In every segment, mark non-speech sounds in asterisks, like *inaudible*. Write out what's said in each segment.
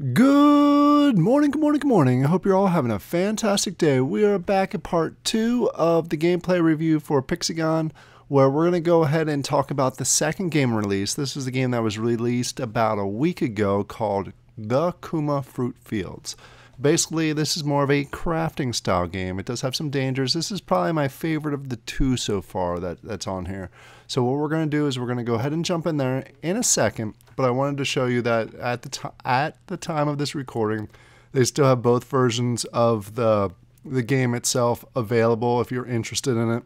Good morning, good morning, good morning. I hope you're all having a fantastic day. We are back at part two of the gameplay review for Pixygon, where we're going to go ahead and talk about the second game release. This is the game that was released about a week ago called The Kuma Fruit Fields. Basically, this is more of a crafting style game. It does have some dangers. This is probably my favorite of the two so far that, that's on here. So what we're going to do is we're going to go ahead and jump in there in a second, but I wanted to show you that at the, at the time of this recording, they still have both versions of the, the game itself available if you're interested in it.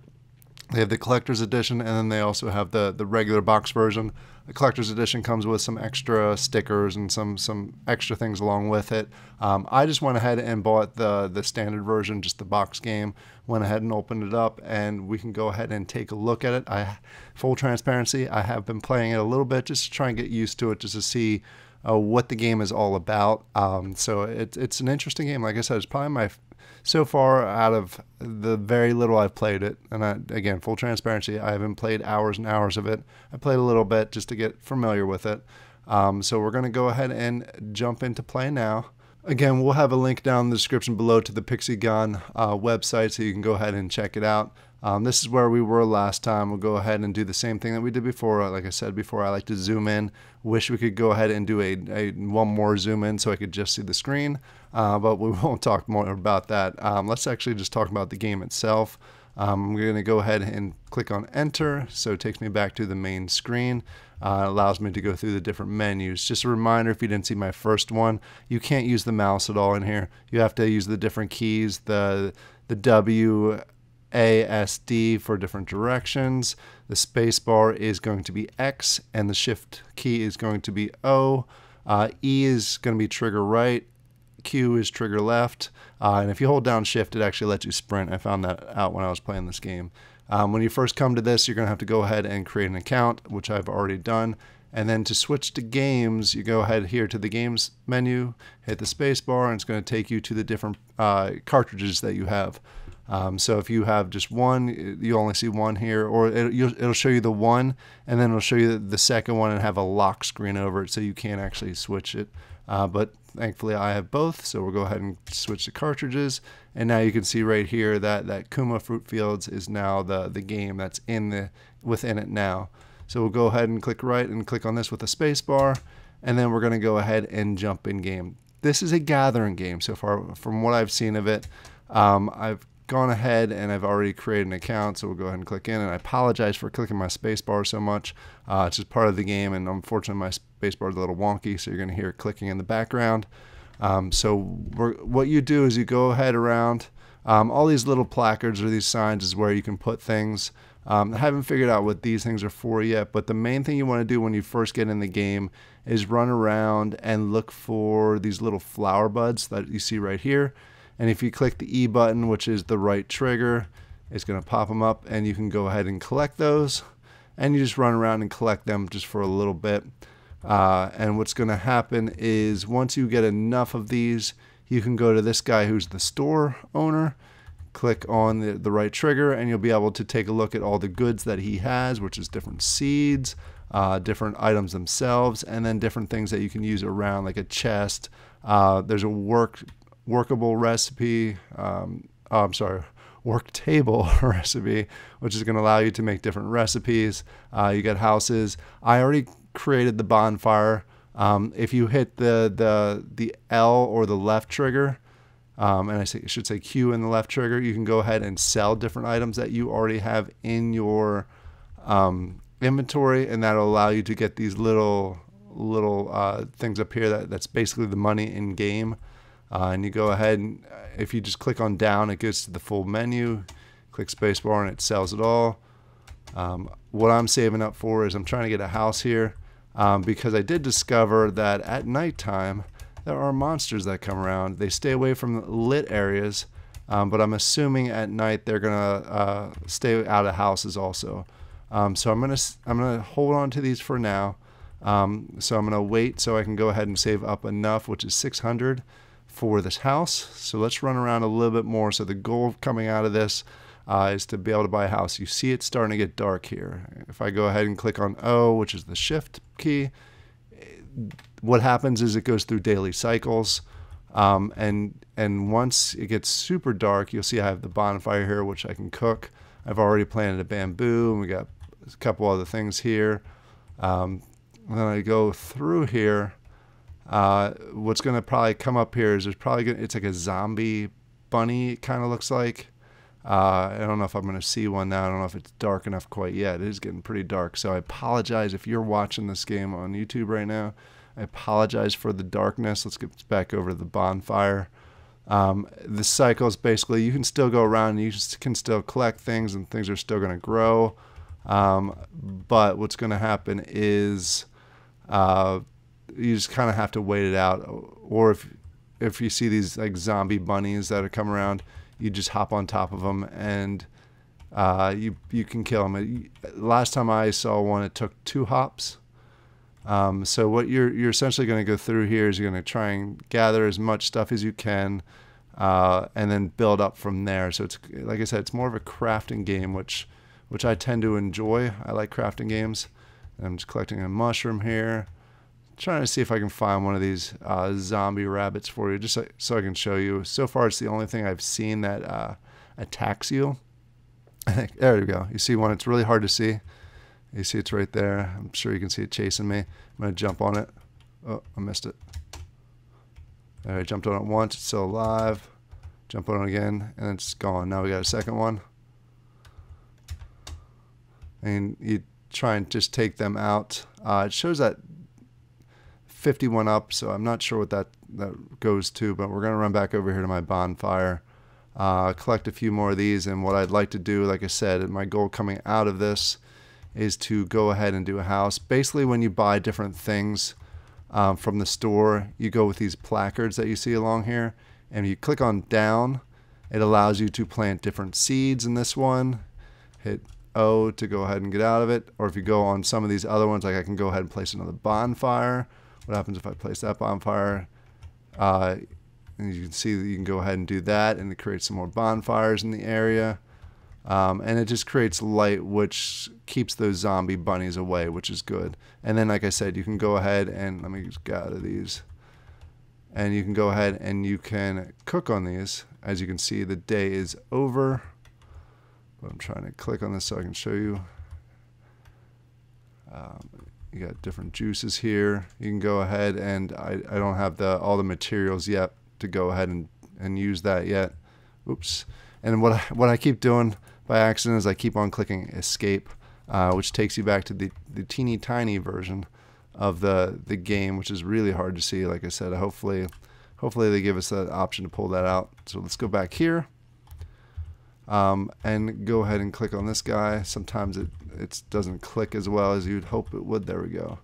They have the collector's edition, and then they also have the the regular box version. The collector's edition comes with some extra stickers and some some extra things along with it. Um, I just went ahead and bought the the standard version, just the box game. Went ahead and opened it up, and we can go ahead and take a look at it. I full transparency, I have been playing it a little bit just to try and get used to it, just to see uh, what the game is all about. Um, so it, it's an interesting game. Like I said, it's probably my so far out of the very little I've played it, and I, again, full transparency, I haven't played hours and hours of it. I played a little bit just to get familiar with it. Um, so we're going to go ahead and jump into play now. Again, we'll have a link down in the description below to the Pixygon uh, website so you can go ahead and check it out. Um, this is where we were last time. We'll go ahead and do the same thing that we did before. Like I said before, I like to zoom in. Wish we could go ahead and do a, a one more zoom in so I could just see the screen, uh, but we *laughs* won't talk more about that. Um, let's actually just talk about the game itself. Um, I'm going to go ahead and click on enter, so it takes me back to the main screen. Uh, allows me to go through the different menus. Just a reminder, if you didn't see my first one, you can't use the mouse at all in here. You have to use the different keys, the the W, ASD for different directions. The spacebar is going to be X and the shift key is going to be O. Uh, e is going to be trigger right. Q is trigger left. Uh, and if you hold down shift, it actually lets you sprint. I found that out when I was playing this game. Um, when you first come to this, you're going to have to go ahead and create an account, which I've already done. And then to switch to games, you go ahead here to the games menu, hit the spacebar, and it's going to take you to the different uh, cartridges that you have. Um, so if you have just one, you only see one here, or it, will show you the one, and then it'll show you the second one and have a lock screen over it, so you can't actually switch it. Uh, but thankfully I have both, so we'll go ahead and switch to cartridges. And now you can see right here that that Kuma Fruit Fields is now the the game that's in the within it now. So we'll go ahead and click right and click on this with a space bar, and then we're going to go ahead and jump in game. This is a gathering game so far from what I've seen of it. Um, I've gone ahead and I've already created an account, so we'll go ahead and click in. And I apologize for clicking my spacebar so much. Uh, it's just part of the game, and unfortunately, my spacebar is a little wonky, so you're going to hear clicking in the background. Um, so what you do is you go ahead around. Um, all these little placards or these signs is where you can put things. Um, I haven't figured out what these things are for yet, but the main thing you want to do when you first get in the game is run around and look for these little flower buds that you see right here. And if you click the E button, which is the right trigger, it's going to pop them up and you can go ahead and collect those. And you just run around and collect them just for a little bit. Uh, and what's going to happen is once you get enough of these, you can go to this guy who's the store owner, click on the, the right trigger, and you'll be able to take a look at all the goods that he has, which is different seeds, uh, different items themselves, and then different things that you can use around, like a chest. Uh, there's a work workable recipe. Um, oh, I'm sorry, work table *laughs* recipe, which is going to allow you to make different recipes. Uh, you get houses. I already created the bonfire. Um, if you hit the, the, the L or the left trigger, um, and I say, should say Q in the left trigger, you can go ahead and sell different items that you already have in your um, inventory, and that'll allow you to get these little little uh, things up here that, that's basically the money in game. Uh, and you go ahead and uh, if you just click on down, it goes to the full menu. Click spacebar and it sells it all. Um, what I'm saving up for is I'm trying to get a house here um, because I did discover that at nighttime there are monsters that come around. They stay away from lit areas, um, but I'm assuming at night they're gonna uh, stay out of houses also. Um, so I'm gonna I'm gonna hold on to these for now. Um, so I'm gonna wait so I can go ahead and save up enough, which is 600 for this house. So let's run around a little bit more. So the goal coming out of this uh, is to be able to buy a house. You see it starting to get dark here. If I go ahead and click on O, which is the shift key, what happens is it goes through daily cycles. Um, and and once it gets super dark, you'll see I have the bonfire here, which I can cook. I've already planted a bamboo, and we got a couple other things here. Um, then I go through here. Uh, what's going to probably come up here is there's probably gonna, it's like a zombie bunny. It kind of looks like. Uh, I don't know if I'm going to see one now. I don't know if it's dark enough quite yet. It is getting pretty dark. So I apologize if you're watching this game on YouTube right now. I apologize for the darkness. Let's get back over to the bonfire. Um, the cycle is basically you can still go around you can still collect things and things are still going to grow. Um, but what's going to happen is uh, you just kind of have to wait it out. Or if if you see these like zombie bunnies that are come around, you just hop on top of them and uh, you you can kill them. Last time I saw one, it took two hops. Um, so what you're you're essentially going to go through here is you're going to try and gather as much stuff as you can, uh, and then build up from there. So it's like I said, it's more of a crafting game, which which I tend to enjoy. I like crafting games. I'm just collecting a mushroom here, trying to see if I can find one of these uh, zombie rabbits for you, just so, so, I can show you. So far, it's the only thing I've seen that uh, attacks you. *laughs* there you go. You see one. It's really hard to see. You see it's right there. I'm sure you can see it chasing me. I'm going to jump on it. Oh, I missed it. All right, jumped on it once. It's still alive. Jump on it again, and it's gone. Now we got a second one. And you try and just take them out. Uh, it shows that 51 up, so I'm not sure what that, that goes to, but we're going to run back over here to my bonfire, uh, collect a few more of these, and what I'd like to do, like I said, my goal coming out of this is to go ahead and do a house. Basically, when you buy different things um, from the store, you go with these placards that you see along here, and you click on down, it allows you to plant different seeds in this one. Hit O to go ahead and get out of it. Or if you go on some of these other ones, like I can go ahead and place another bonfire. What happens if I place that bonfire? Uh, and you can see that you can go ahead and do that and it creates some more bonfires in the area. Um, and it just creates light, which keeps those zombie bunnies away, which is good. And then, like I said, you can go ahead and let me just gather these. And you can go ahead and you can cook on these. As you can see, the day is over. I'm trying to click on this so I can show you. Um, you got different juices here. You can go ahead and I, I don't have the all the materials yet to go ahead and, and use that yet. Oops. And what I, what I keep doing by accident is I keep on clicking escape, uh, which takes you back to the, the teeny tiny version of the the game, which is really hard to see. Like I said, hopefully hopefully they give us that option to pull that out. So let's go back here um, and go ahead and click on this guy. Sometimes it it doesn't click as well as you'd hope it would. There we go.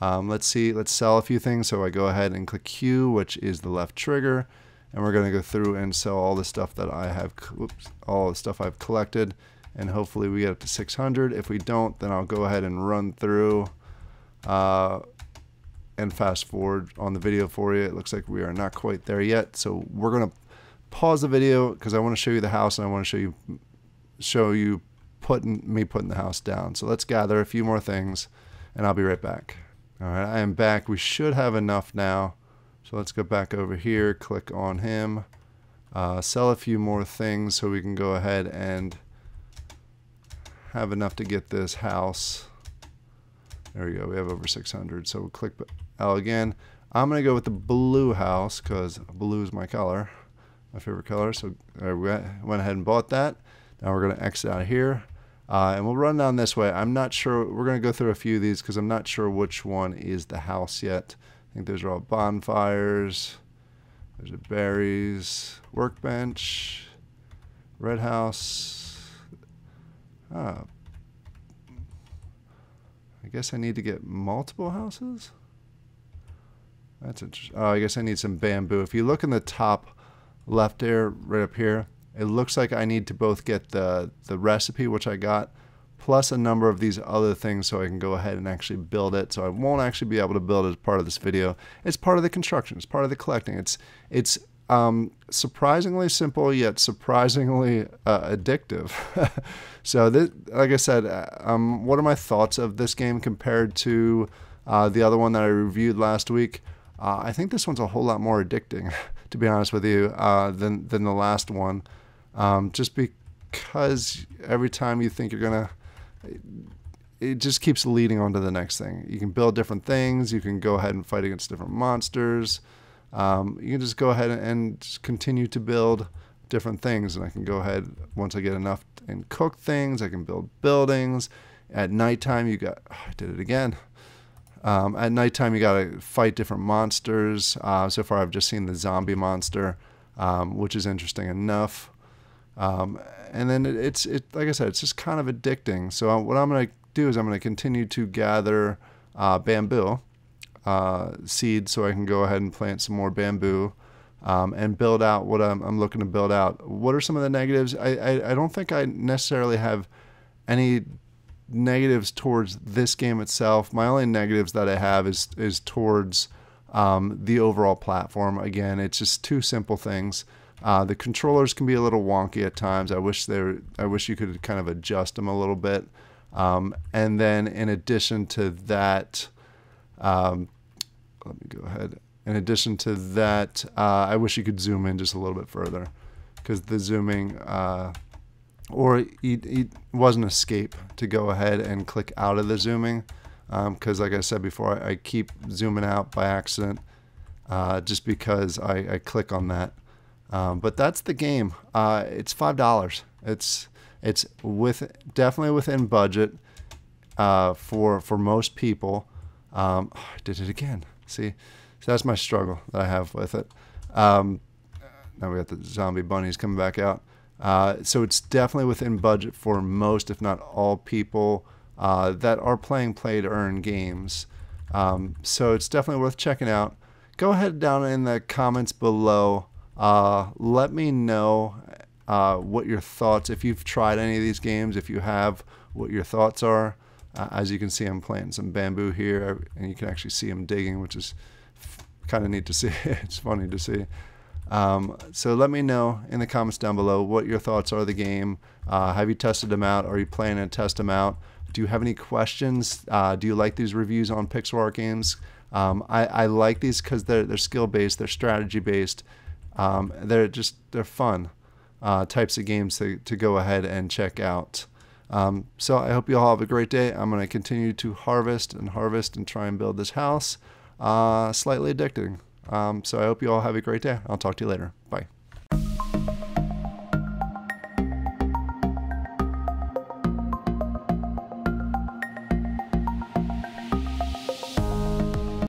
Um, let's see, let's sell a few things. So I go ahead and click Q, which is the left trigger, and we're going to go through and sell all the stuff that I have, oops, all the stuff I've collected, and hopefully we get up to 600. If we don't, then I'll go ahead and run through uh, and fast forward on the video for you. It looks like we are not quite there yet, so we're going to pause the video because I want to show you the house and I want to show you show you putting me putting the house down. So let's gather a few more things and I'll be right back. All right, I am back. We should have enough now. So let's go back over here, click on him, uh, sell a few more things so we can go ahead and have enough to get this house. There we go. We have over 600. So we'll click L again. I'm to go with the blue house because blue is my color my favorite color. So I went ahead and bought that. Now we're going to exit out of here. Uh, and we'll run down this way. I'm not sure. We're going to go through a few of these because I'm not sure which one is the house yet. I think those are all bonfires. There's a berries, workbench, red house. Ah, I guess I need to get multiple houses. That's interesting. Oh, I guess I need some bamboo. If you look in the top left there, right up here, it looks like I need to both get the, the recipe, which I got, plus a number of these other things so I can go ahead and actually build it. So I won't actually be able to build it as part of this video. It's part of the construction. It's part of the collecting. It's, it's um, surprisingly simple yet surprisingly uh, addictive. *laughs* so this, like I said, uh, um, what are my thoughts of this game compared to Uh, the other one that I reviewed last week, uh, I think this one's a whole lot more addicting, *laughs* to be honest with you, uh, than than the last one. Um, just because every time you think you're gonna, it just keeps leading on to the next thing. You can build different things. You can go ahead and fight against different monsters. Um, you can just go ahead and continue to build different things. And I can go ahead once I get enough and cook things. I can build buildings. At nighttime, you got. Oh, I did it again. Um, at nighttime, you got to fight different monsters. Uh, so far, I've just seen the zombie monster, um, which is interesting enough. Um, and then it, it's it like I said, it's just kind of addicting. So uh, what I'm going to do is I'm going to continue to gather uh, bamboo uh, seeds so I can go ahead and plant some more bamboo. Um, and build out what I'm, I'm, looking to build out. What are some of the negatives? I, I, I don't think I necessarily have any negatives towards this game itself. My only negatives that I have is is towards um, the overall platform. Again, it's just two simple things. Uh, the controllers can be a little wonky at times. I wish they I wish you could kind of adjust them a little bit. Um, and then in addition to that, um, let me go ahead. In addition to that, uh, I wish you could zoom in just a little bit further because the zooming uh, or it, was an escape to go ahead and click out of the zooming because um, like I said before I, I, keep zooming out by accident uh, just because I, I, click on that. Um, but that's the game. Uh, it's five dollars. It's it's with definitely within budget uh, for for most people. Um, oh, I did it again. See so that's my struggle that I have with it. Um, now we got the zombie bunnies coming back out uh, so it's definitely within budget for most, if not all, people uh, that are playing play to earn games. Um, so it's definitely worth checking out. Go ahead down in the comments below. Uh, let me know uh, what your thoughts, if you've tried any of these games, if you have, what your thoughts are. Uh, as you can see, I'm planting some bamboo here, and you can actually see them digging, which is kind of neat to see. *laughs* it's funny to see. Um, so let me know in the comments down below what your thoughts are of the game. Uh, have you tested them out? Are you planning to test them out? Do you have any questions? Uh, do you like these reviews on Pixel Art games? Um, I, I, like these because they're, they're skill based, they're strategy based, um, they're just they're fun uh, types of games to, to go ahead and check out. Um, so I hope you all have a great day. I'm going to continue to harvest and harvest and try and build this house. Uh, slightly addicting. Um, so I hope you all have a great day. I'll talk to you later. Bye.